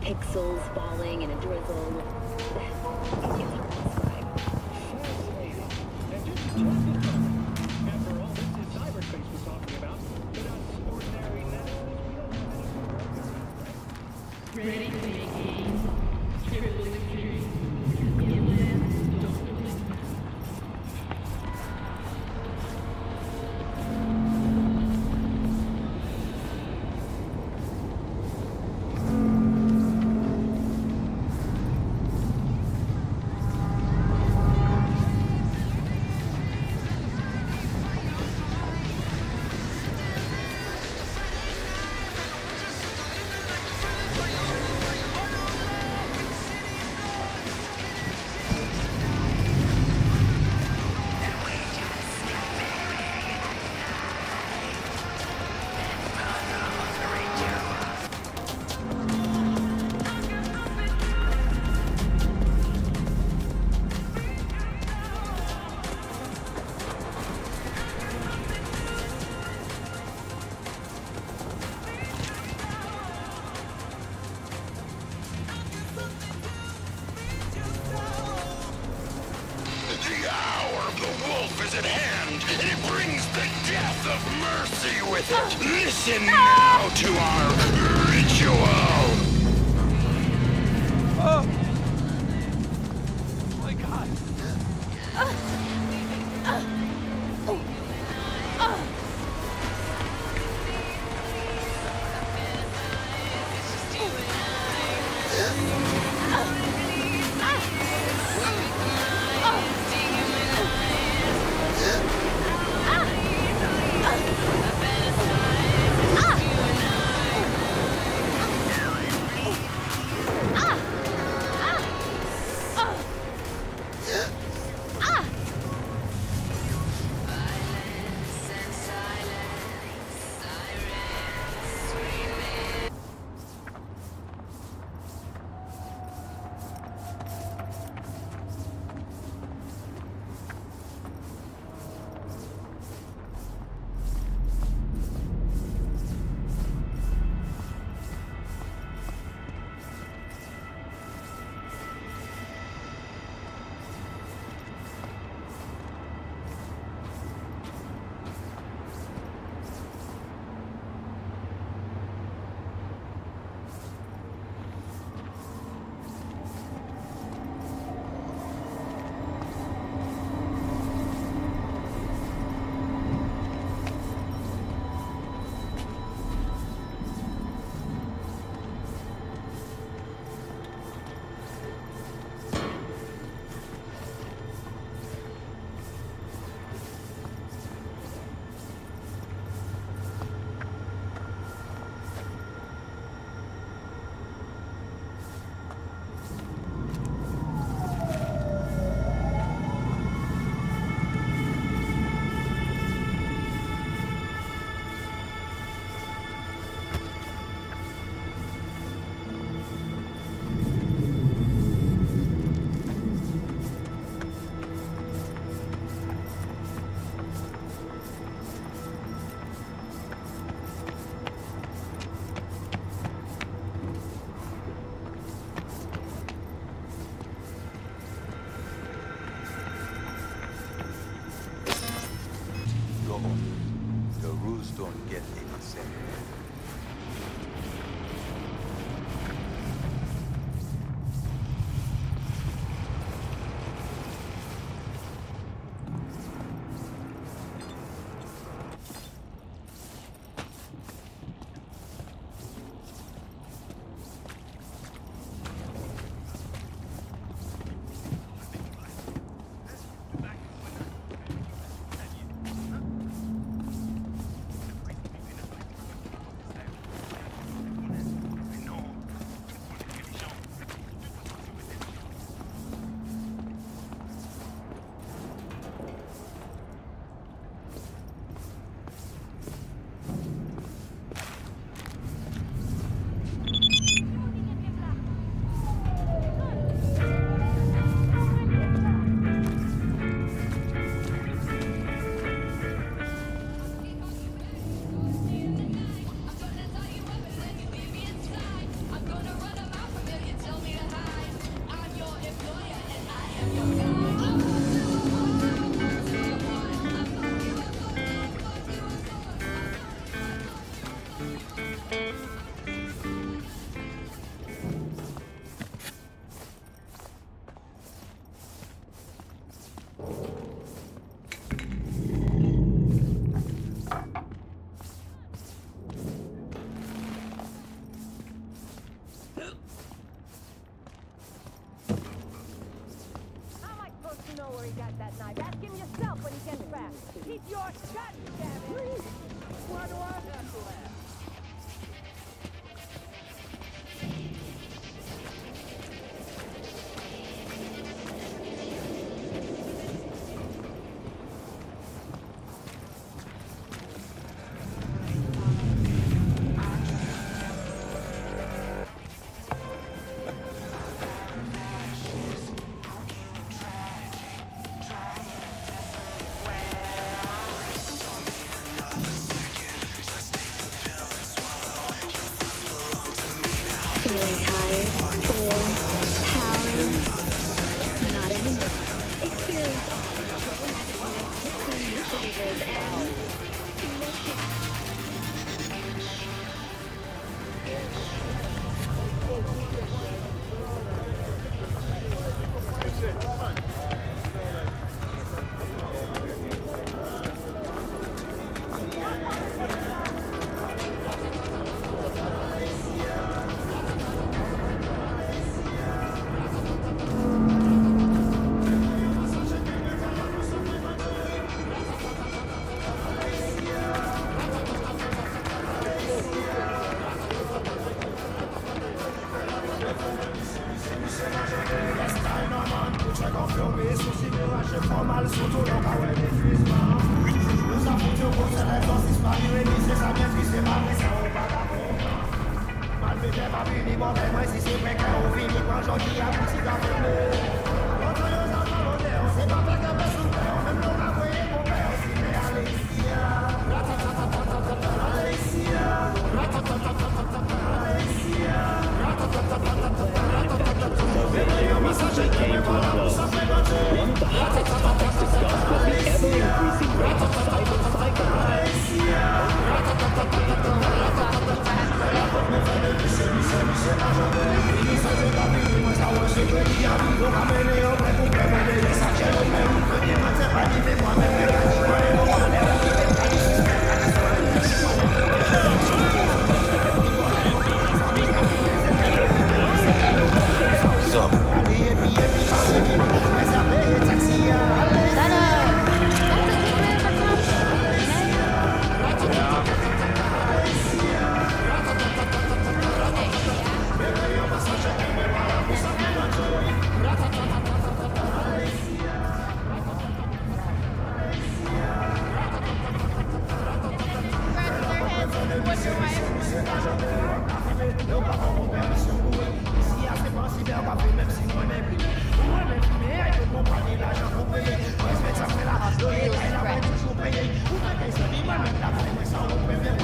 Pixels falling in a drizzle. Of the wolf is at hand, and it brings the death of mercy with it. Listen now ah! to our ritual. Oh my god. Ah. Ah. The rules don't get any simpler. Keep your shut, damn it! Why do I się go filmy Zmusimy się formal, sfutują małe wyzwa Już zawrócił potrzebę dosyć Spaliły misy, zamiast wisy mamy załopada Malwy nie bawili, bo te majsy się pękają Wynik ma rządzi, jak Sao Pedro.